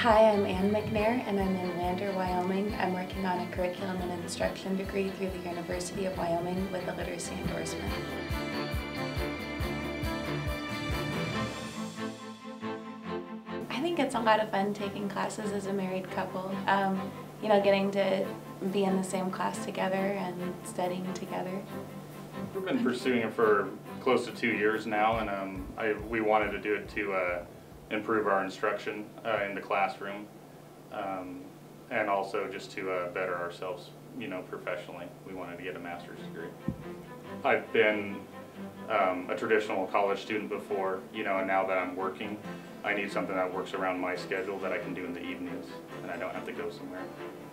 Hi, I'm Anne McNair and I'm in Lander, Wyoming. I'm working on a curriculum and instruction degree through the University of Wyoming with a literacy endorsement. I think it's a lot of fun taking classes as a married couple. Um, you know, getting to be in the same class together and studying together. We've been pursuing it for close to two years now, and um, I, we wanted to do it to uh, improve our instruction uh, in the classroom, um, and also just to uh, better ourselves, you know, professionally. We wanted to get a master's degree. I've been um, a traditional college student before, you know, and now that I'm working, I need something that works around my schedule that I can do in the evenings, and I don't have to go somewhere.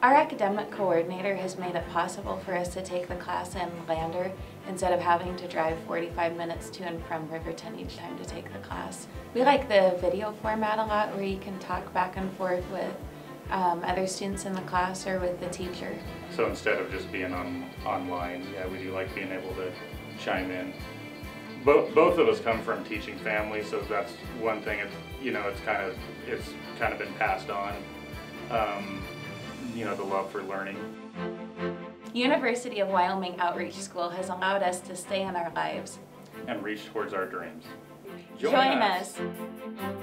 Our academic coordinator has made it possible for us to take the class in Lander instead of having to drive 45 minutes to and from Riverton each time to take the class. We like the video format a lot where you can talk back and forth with um, other students in the class or with the teacher. So instead of just being on online, yeah, we do like being able to chime in. Both both of us come from teaching families, so that's one thing. It's you know it's kind of it's kind of been passed on. Um, you know the love for learning. University of Wyoming Outreach School has allowed us to stay in our lives. And reach towards our dreams. Join, Join us. us.